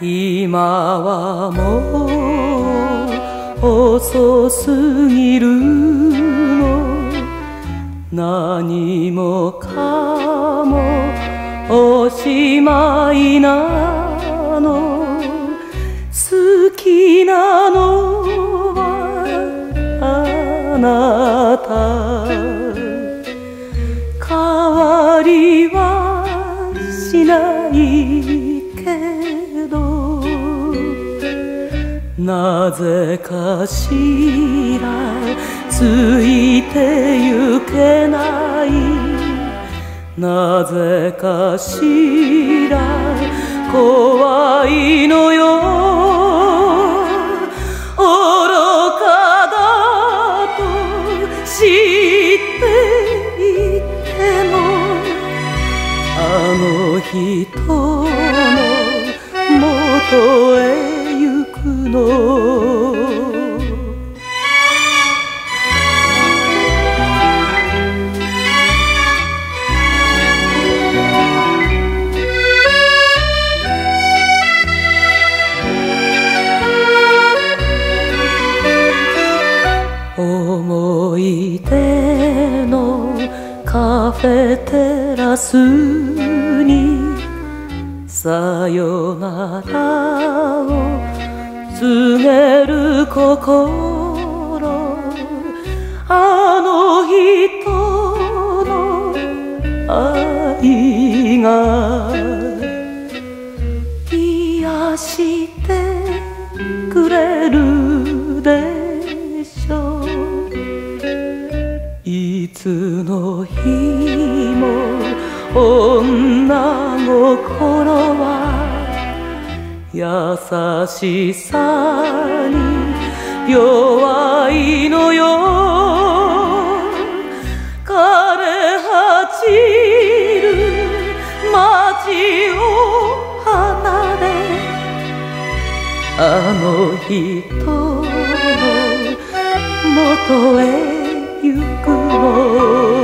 今はもう遅すぎるの。何もかもおしまいなの。好きなのはあなた。変わりはしない。けどなぜかしらついてゆけないなぜかしら怖いのよ。愚かだと知っていてもあの人。思い出のカフェテラスにさよならを告げる心。あの人の愛が癒してくれるで。女心は優しさに弱いのよ。枯れ果ちる街を離れあの人の元へ行くの。